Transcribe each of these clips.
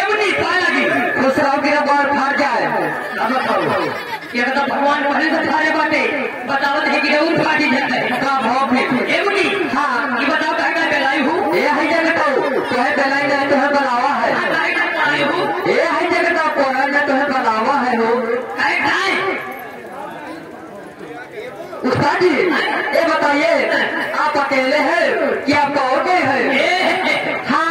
एवनी कि बार फाड़ जाए अब बताओ ये तो भगवान पहले से थारे बाटे बतावत है कि और जाता है. का भाव फिर एवनी हाँ ये बताओ कहाँ का हूँ? ये है जगह तो. तुम्हें बनावा है. कहाँ का पढ़ाई ये है जगह तो. कोरा ने तुम्हें बनावा है हो. कहाँ कहाँ उस्ताद जी ये बताइए आप अकेले हैं कि आपका और कोई है. हाँ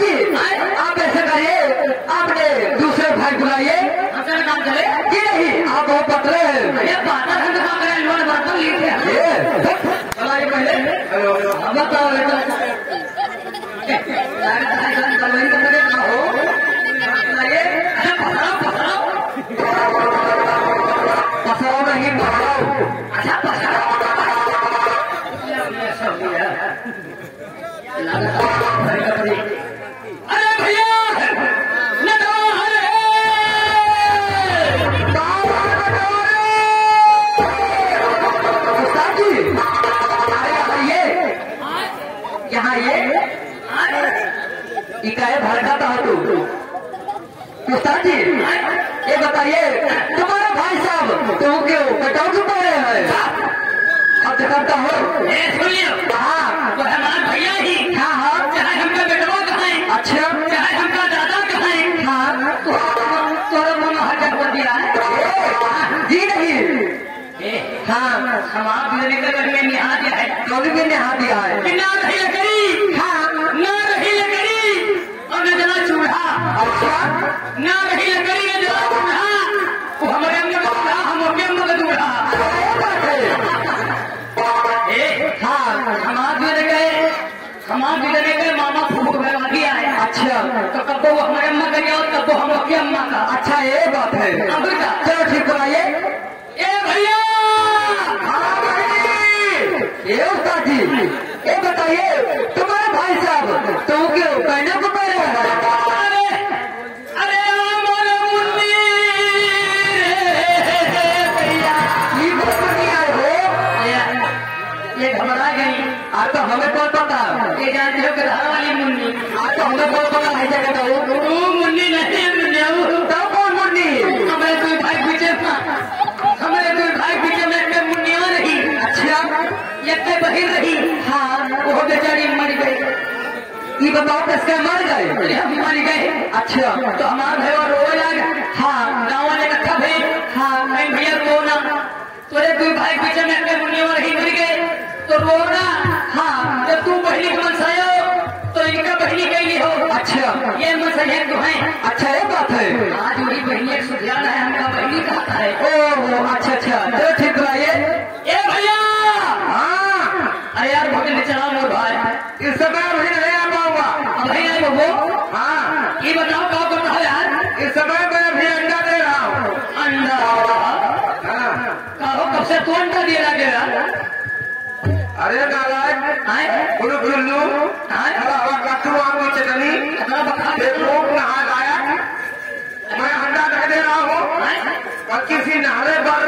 जी आप ऐसे करिए आपने दूसरे भाई बुलाइए। हमारा काम चले कि नहीं आप बहुत पतले हैं। ये बात काम करें लोन बर्तन ली थे। बुलाइए पहले। अब बताओ बेटा लागत जान कलवरी को ना हो लगे अरे पकड़ो पकड़ो। पसाओ नहीं पसाओ अच्छा लागत है। जी। ये बताइए तुम्हारा भाई साहब तुम क्यों कटाव क्यों पा रहे हैं? अब तो करता हो। हाँ। तो हमारा भैया ही। हाँ हाँ। चाहे हमका बेटवा कहाँ है अच्छा। चाहे हमका दादा कहाँ है। हाँ तो तोरा मन हजर कर दिया है। जी नहीं। हाँ। समाज में निकल कर में निहा दिया है। दोनों भी नहा दिया है। लकड़ी हाँ ना रही लकड़ी और न जला चूल्हा अच्छा ना रही लकड़ी न जला चूल्हा वो हमारे अम्मा का चूल्हा हम अपने चूल्हा है हाँ समाज में गए समाज में गए मामा दिया है अच्छा। तो कब वो हमारे अम्मा का और कब वो हम अपने अम्मा का अच्छा ये बात में मुन्निया रही रही मर बताओ किसके मर गए मर गए अच्छा तो हमारा भाई और रोए लगा हाँ गाँव वाले इकट्ठा भई हाँ नहीं भैया रो ना तोरे कोई भाई पीछे में अपने मुन्नी और ही मर गए तो रो ना हाँ जब तू बहनी को अच्छा। ये मनसाया तो है अच्छा ये बात है। आज वही बहनी एक सुधियान है हमका बहनी कहता है। ओह अच्छा अच्छा। चलो ठीक बनाइए ए भैया! हाँ। अरे यार भगन चला मोर भाई। इस समय अभी नहीं आ पाऊँगा अब भाई नहीं बबो हाँ। ये बताओ क्या करता है यार? इस समय मैं अभी अंडा दे रहा हूँ। अंडा? हाँ। कहो कब से तू अंडा लगे यार? अरे नालायक हवा की चटनी नहा मैं अंडा दे दे रहा हूँ। और किसी नहाने पर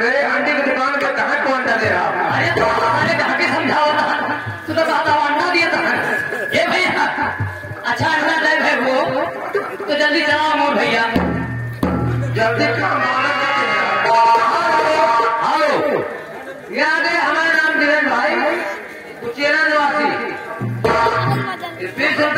मेरे अंडे की दुकान पे कहा को अंडा दे रहा हूँ। अरे तो के समझाओ तू तो अंडा दिया था। ये भैया अच्छा अंडा दे वो तो जल्दी चलाओ मोर भैया। जल्दी काम आओ। याद है Ciérralo así. Empieza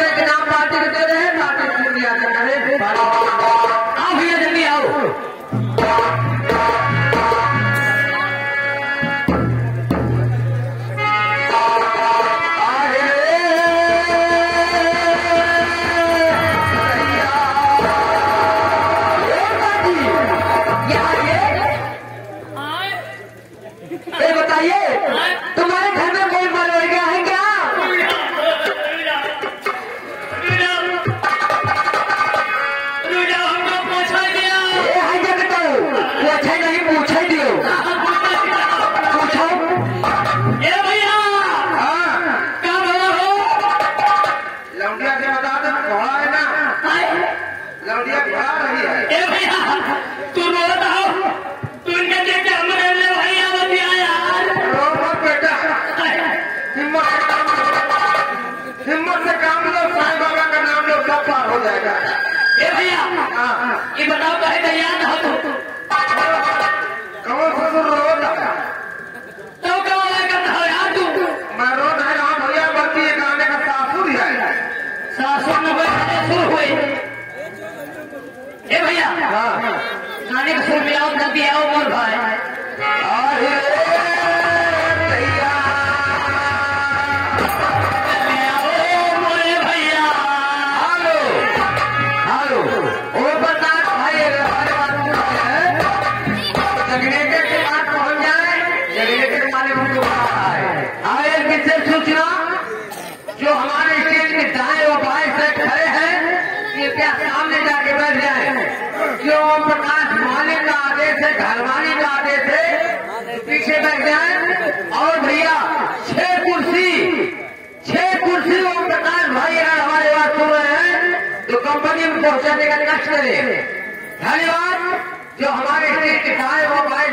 घोड़ा है। ना घोड़ा रही है ए भैया तू रो हो तू इनके देख के हम ले भैया बतिया यार रो मत बेटा हिम्मत से काम लो हिम्मत से काम लो साईं बाबा का नाम लो सब पार हो जाएगा ए भैया हाँ ये बताओ कहे तैयार हो तू। कौन सा रो रहा गाने का सुर मिलाओ दिया हो मोर भाई। आदेश है घरवाली थे, पीछे बैठ जाए, और भैया, छह कुर्सी छह कुर्सी ओम प्रकाश भाई अगर हमारे बात सुन रहे हैं तो कंपनी में पहुँचाने का कष्ट करें। धन्यवाद, जो हमारे स्टेट के दाएँ और बाएँ